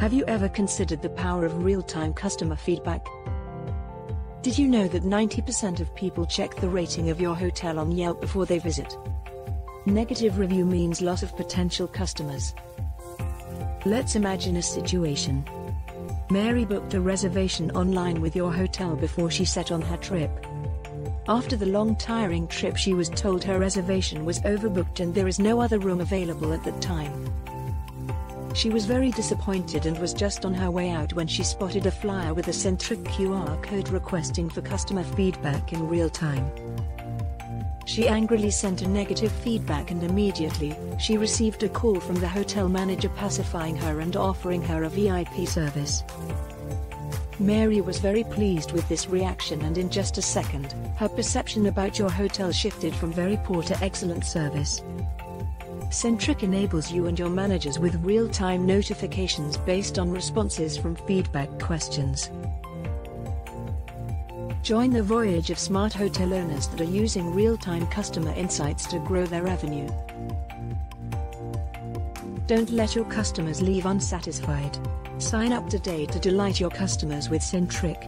Have you ever considered the power of real-time customer feedback? Did you know that 90% of people check the rating of your hotel on Yelp before they visit? Negative review means loss of potential customers. Let's imagine a situation. Mary booked a reservation online with your hotel before she set on her trip. After the long tiring trip she was told her reservation was overbooked and there is no other room available at that time. She was very disappointed and was just on her way out when she spotted a flyer with a Centriqe QR code requesting for customer feedback in real time. She angrily sent a negative feedback and immediately, she received a call from the hotel manager pacifying her and offering her a VIP service. Mary was very pleased with this reaction and in just a second, her perception about your hotel shifted from very poor to excellent service. Centriqe enables you and your managers with real-time notifications based on responses from feedback questions. Join the voyage of smart hotel owners that are using real-time customer insights to grow their revenue. Don't let your customers leave unsatisfied. Sign up today to delight your customers with Centriqe.